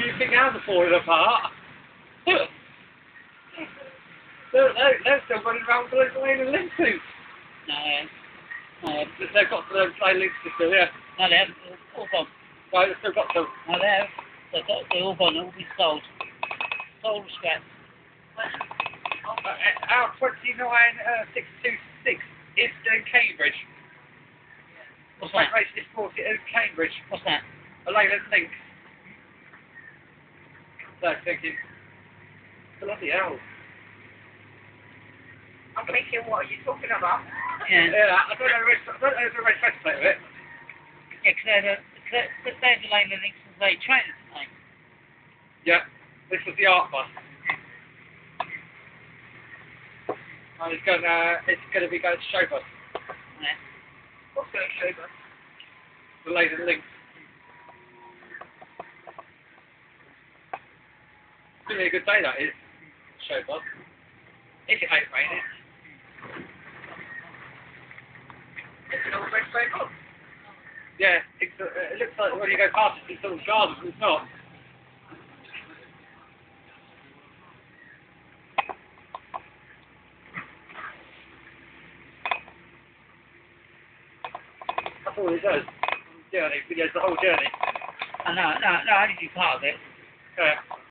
you think ours are falling apart? they're, they're, they're still running around with those lane and link suits. No, no, They've got the lane link still, yeah. no, they haven't. All gone. Right, they've still got some. No, they have. They're, got- they're all gone. They'll all been sold. Sold or scrapped. Uh, our 29626 is in Cambridge. What's that? Race is bought it in Cambridge. What's that? A Leyland Lynx. I'm thinking, bloody hell. I'm thinking, what are you talking about? Yeah. Yeah, I don't know the rest, I don't know the rest of it. Yeah, because they're the, delaying the links as they train, aren't? Yeah, this was the art bus. And it's gonna, it's gonna be going to show bus. Yeah. What's going to show us? The Leyland Lynx. It's gonna be a good day that is. Show bus. If it ain't raining. It's an old red book. Yeah, it's, uh, it looks like when you go past it, it's all gardens, but it's not. That's all it does. Journey, videos the whole journey. Oh, no, no, no, I only do part of it. Yeah.